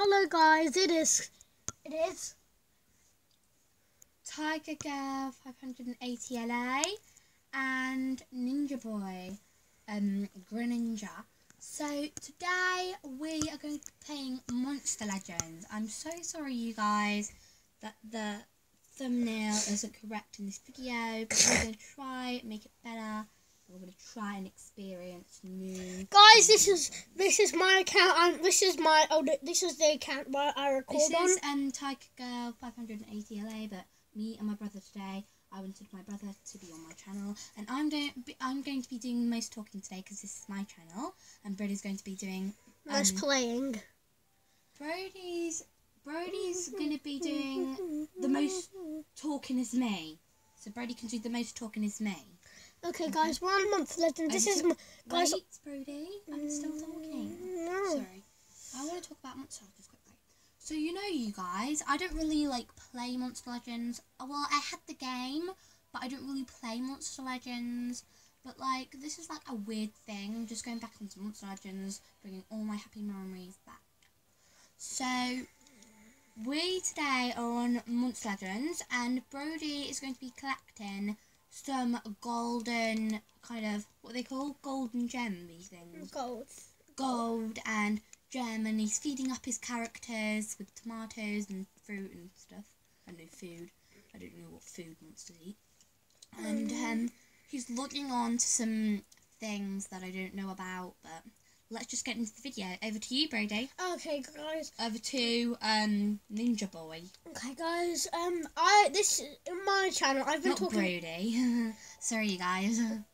Hello guys, it is it is Tiger Girl 580 LA and Ninja Boy um, Greninja. So today we are going to be playing Monster Legends. I'm so sorry you guys that the thumbnail isn't correct in this video, but we're to try make it better. We're going to try and experience new. Guys. This is this is my account. and this is my oh this is the account where I record This on. is um Tiger Girl 580 LA, but me and my brother today. I wanted my brother to be on my channel, and I'm going. I'm going to be doing most talking today because this is my channel, and Brody's going to be doing. Um, playing. Brody's Brody's going to be doing the most talking as me, so Brody can do the most talking as me. Okay, guys, we're on month legend. This is my, guys. Wait, Brody, I'm still talking. No. Sorry. I want to talk about Monster Legends quickly. So you know, you guys, I don't really like play Monster Legends. Uh, Well, I had the game, but I don't really play Monster Legends. But like, this is like a weird thing. I'm Just going back onto Monster Legends, bringing all my happy memories back. So we today are on Monster Legends, and Brody is going to be collecting some golden kind of what they call golden gem these things Gold. gold and gem and he's feeding up his characters with tomatoes and fruit and stuff. I know food. I don't know what food monsters eat. And um, he's looking on to some things that I don't know about, but let's just get into the video. Over to you, Brody. Okay, guys. Over to um Ninja Boy. Okay, guys. Um, I this in my channel. I've been Not talking Brody. Sorry you guys. on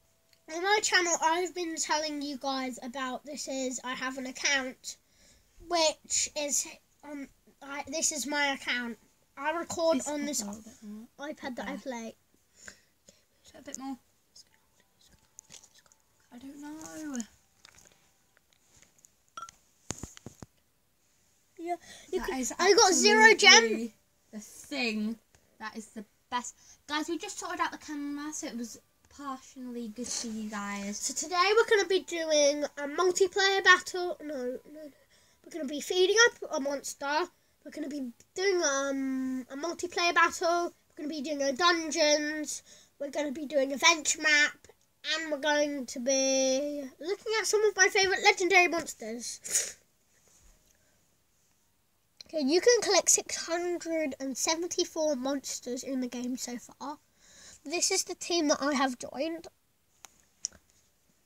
my channel. I've been telling you guys about this. Is I have an account, which is um, I this is my account. I record on this A little bit more. iPad that I play. A bit more. I don't know. Yeah, you That can, is I got zero gem. The thing that is the best, guys. We just sorted out the camera, so it was partially good for you guys. So today we're going to be doing a multiplayer battle. No, no, no. We're going to be feeding up a monster. We're going to be doing um, a multiplayer battle. We're going to be doing a dungeons. We're going to be doing a venture map. And we're going to be looking at some of my favourite legendary monsters. You can collect 674 monsters in the game so far. This is the team that I have joined.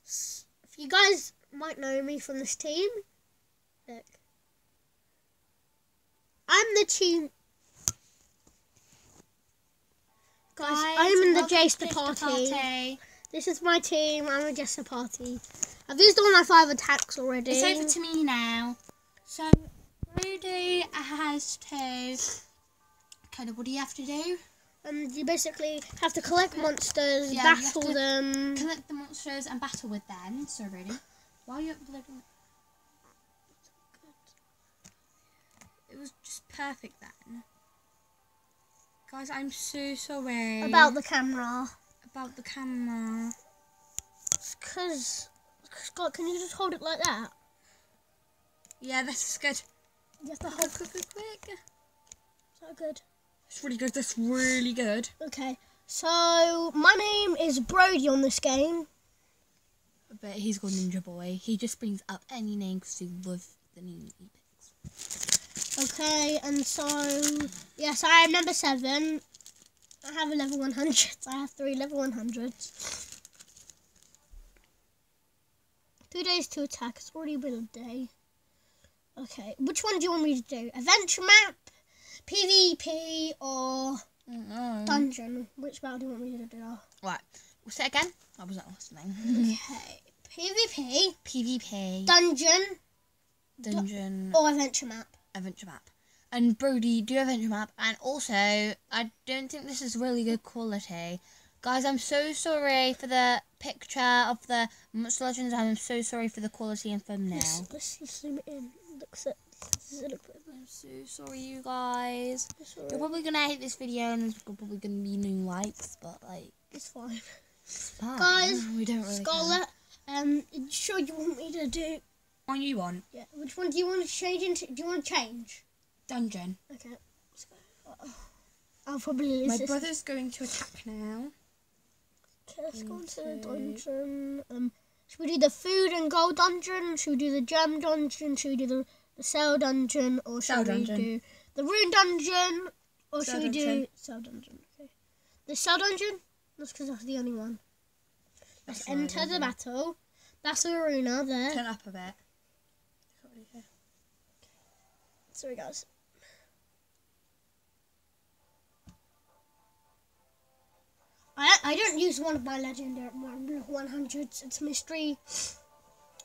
If you guys might know me from this team, look. I'm the team. Guys, I'm in the Jester party. party. This is my team. I'm a Jester party. I've used all my five attacks already. It's over to me now. So, Rudy has to. Kind of, what do you have to do? Um, you basically have to collect monsters, Yeah, battle them. Collect the monsters and battle with them. So, Rudy, while you're uploading. It was just perfect then. Guys, I'm so sorry About the camera. about the camera. It's Because, Scott, can you just hold it like that? Yeah, this is good. Have to hold Quick, quick, quick. Is that good? It's really good. That's really good. Okay. So, my name is Brody on this game. But he's called Ninja Boy. He just brings up any name because he loves the new e-books. Okay, and so, yes, I am number seven. I have a level 100. I have three level 100s. Two days to attack. It's already been a day. Okay, which one do you want me to do? Adventure map, PvP, or Oh. dungeon? Which battle do you want me to do? Right. We'll say it again. I wasn't listening. Okay, PvP, PvP, dungeon, dungeon, or adventure map? adventure map. And Brody, do adventure map. And also, I don't think this is really good quality. Guys, I'm so sorry for the picture of the Monster Legends. I'm so sorry for the quality and thumbnail. Let's, let's, let's zoom it in. Looks at. Does it? I'm so sorry, you guys. It's You're probably gonna hate this video, and there's probably gonna be new likes, but like, It's fine. it's fine. Guys, we don't really. care. Scarlet, um, sure you want me to do One you want? Yeah. Which one do you want to change into? Do you want to change? Dungeon. Okay. Let's go. I'll probably My brother's going to attack now. Okay, let's go into the dungeon. Um, should we do the food and gold dungeon? Should we do the gem dungeon? Should we do the, the cell dungeon? Or should Cell we dungeon. do the rune dungeon? Or Cell should we do cell dungeon? Okay. The cell dungeon? That's because that's the only one. Let's That's enter the battle. That's the arena there. Turn up a bit. Really. Sorry, guys. I, I don't use one of my legendary one- 100s. It's mystery.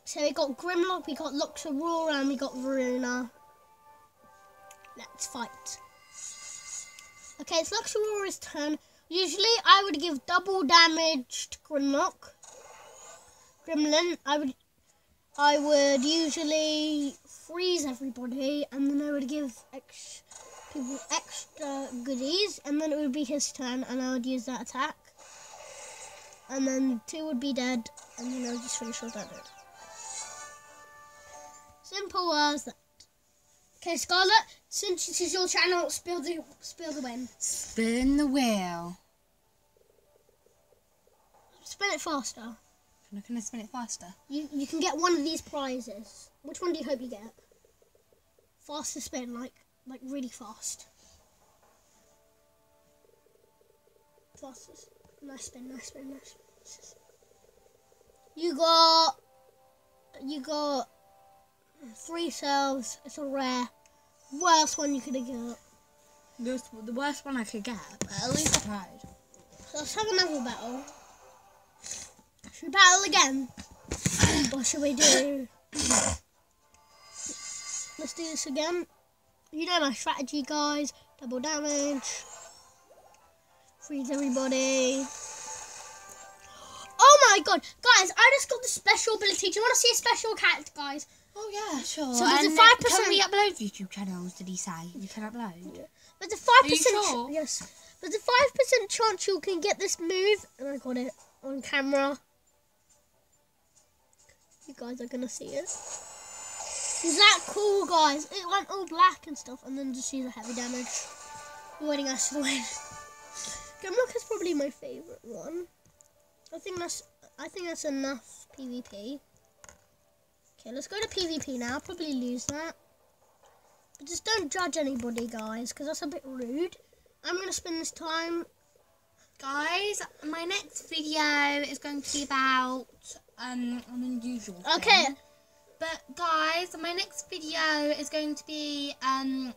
So we got Grimlock, we got Lux Aurora, and we got Verona. Let's fight. Okay, it's Lux Aurora's turn. Usually I would give double damage to Grimlock. Gremlin, I would I would usually freeze everybody, and then I would give ex- people extra goodies, and then it would be his turn, and I would use that attack. And then two would be dead, and then I would just finish all dead. Simple as that. Okay, Scarlet, since this is your channel, spill the spill the win. Spin the wheel. Spin it faster. I'm not spin it faster. You you can get one of these prizes. Which one do you hope you get? Faster spin, like like really fast. Fastest. Nice spin, nice spin, nice spin. You got you got three cells. It's a rare. Worst one you could have got. The, the worst one I could get, but at least I tried. So let's have another battle. Should we battle again? or should we do... Let's do this again. You know my strategy, guys. Double damage. Freeze everybody. Oh my god. Guys, I just got the special ability. Do you want to see a special character, guys? Oh yeah, sure. So there's a 5% uh, Can we upload YouTube channels? Did he say you can upload? There's a 5% you sure? Yes. There's a 5% chance you can get this move. And I got it on camera. You guys are going to see it. Is that cool, guys? It went all black and stuff. And then just use a heavy damage. Winning us to win. Grimlock is probably my favourite one. I think that's I think that's enough PvP. Okay, let's go to PvP now. I'll probably lose that. But just don't judge anybody, guys, because that's a bit rude. I'm going to spend this time. Guys, my next video is going to be about um an unusual. thing. Okay, But guys, my next video is going to be um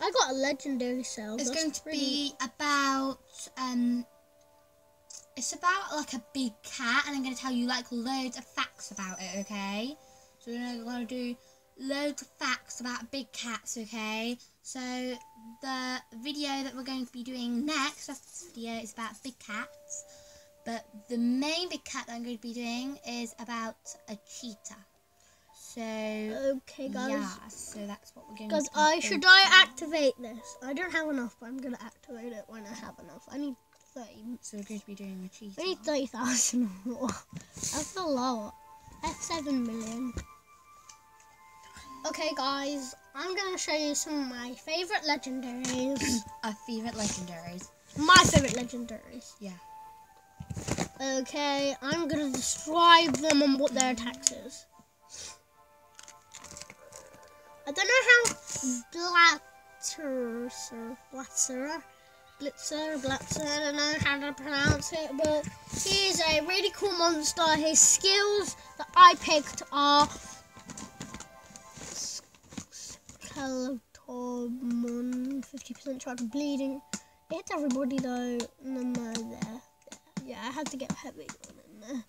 I got a legendary cell. it's That's going to pretty- be about um it's about like a big cat and I'm going to tell you like loads of facts about it, okay? So we're going to do loads of facts about big cats, okay? So the video that we're going to be doing next, after this video, is about big cats. But the main big cat that I'm going to be doing is about a cheetah. So Okay, guys. yeah, so that's what we're going Guys, to be I should I activate this? I don't have enough, but I'm gonna activate it when I have enough. I need thirty. So we're going to be doing a cheetah. I need thirty thousand more. That's a lot. That's seven million. Okay, guys, I'm gonna show you some of my favorite legendaries. Our favourite legendaries. my favorite legendaries. Yeah. Okay, I'm gonna describe them and what their attacks is. I don't know how Blatzer, Blatzer, Blitzer, Blitzer, I don't know how to pronounce it, but he's a really cool monster. His skills that I picked are Skeletomon, 50% chance of bleeding. It hits everybody though, they're there. Yeah, I had to get heavy one in there.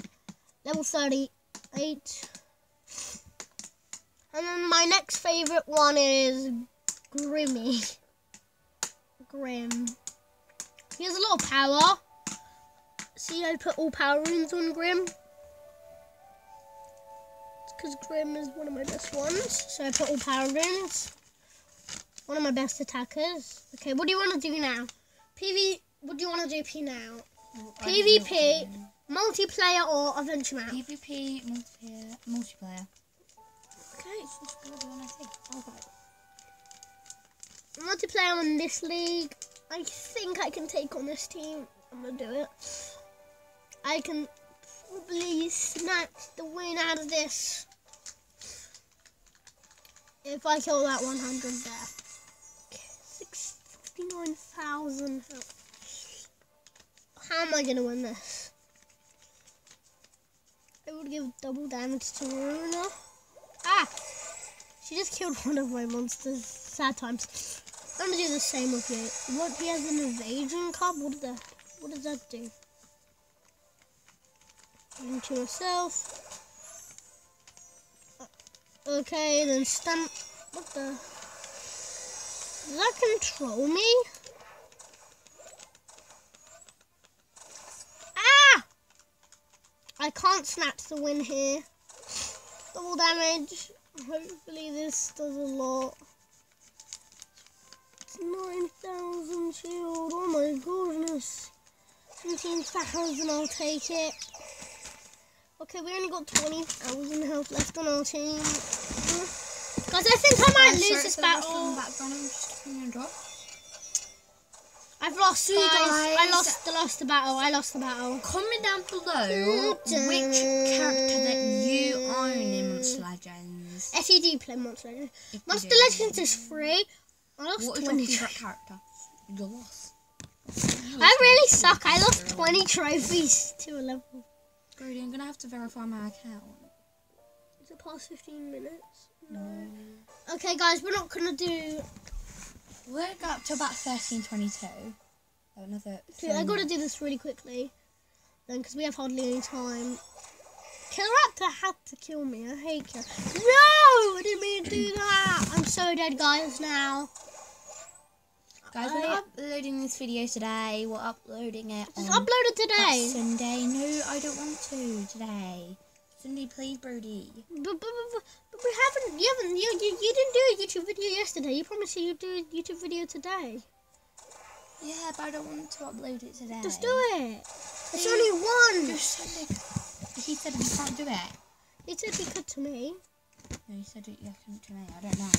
Level 38. And then my next favourite one is Grimmy. Grim. He has a lot of power. See, I put all power runes on Grim. Because Grim is one of my best ones. So I put all power runes. One of my best attackers. Okay, what do you want to do now? PV, what do you want to do P now? PvP, multiplayer or adventure map? PvP, multiplayer, multiplayer. Okay, it's just gonna be on I think. Okay. Multiplayer on this league. I think I can take on this team. I'm gonna do it. I can probably snatch the win out of this. If I kill that 100 there. Okay, 69,000 health. How am I gonna win this? I would give double damage to Runa. Ah! She just killed one of my monsters. Sad times. I'm gonna do the same with you. What he has an evasion card? What does that what does that do? Into myself. Okay, then stamp what the Does that control me? Ah! I can't snatch the win here. Double damage. Hopefully this does a lot. 9,000 shield. Oh my goodness. 17,000, I'll take it. Okay, we only got 20,000 health left on our team. Guys, I think I might I'm lose this the battle. I'm just keeping a drop. I've lost, So, guys. I lost, I lost the battle. I lost the battle. Comment down below which character that you own in Monster Legends. SED play Monster Legends. If Monster. Legends is free. I lost What is 20 your character? You lost. I really suck. I lost 20 trophies to a level. Brody, I'm gonna have to verify my account. Is it past 15 minutes? No. Okay, guys, we're not going to do... We're up to about 1322. Oh, another. Dude, I got to do this really quickly. Then, because we have hardly any time. Killraptor had to kill me. I hate Kill. No! I didn't mean to do that. I'm so dead, guys, now. Guys, we're not uploading this video today. We're uploading it Just on upload it today. Sunday. No, I don't want to today. Sunday, please, Brody. But, but, but, but we haven't, you haven't, you, you, you didn't do a YouTube video yesterday. You promised you'd do a YouTube video today. Yeah, but I don't want to upload it today. Just do it. It's only one. Just Sunday. He said we can't do it. He said he could to me. No, he said it. Yeah, couldn't to me. I don't know.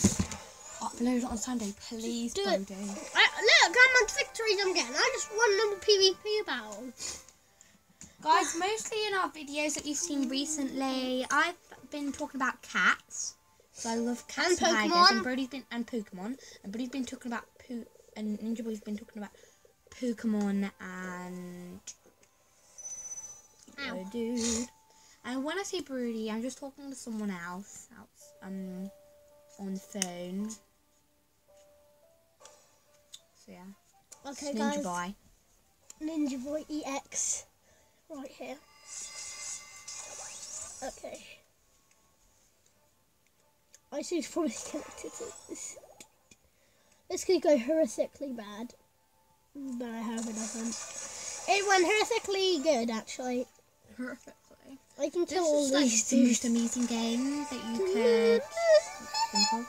Upload it on Sunday, please, do it. I, look how much victories I'm getting. I just won another PvP battle. Guys, mostly in our videos that you've seen recently, I've been talking about cats. So I love cats And tigers, Pokemon. and Brody's been and Pokemon, and Brody's been talking about poo, and Ninja Boy's been talking about Pokemon and Ow. oh, dude. And when I say Brody, I'm just talking to someone else, else um, on the phone. So yeah, Okay, Ninja guys. Boy. Ninja Boy EX. Right here. Okay. I should probably connect it to this. This could go horrifically bad. But I hope it doesn't. It went horrifically good, actually. Perfectly. I can This kill all is like these the most amazing game that you could think of.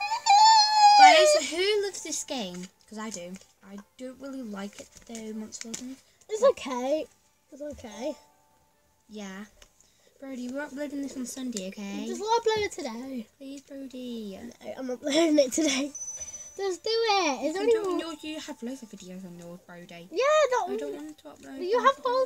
Guys, who loves this game? Because I do. I don't really like it though, Monster Legends. It's okay. It's okay. Yeah. Brody, we're uploading this on Sunday, okay? Just upload it today. Please, Brody. No, I'm uploading it today. Just do it. It's You, only don't, one. you have loads of videos on yours, Brody. Yeah, that I don't want to upload You have whole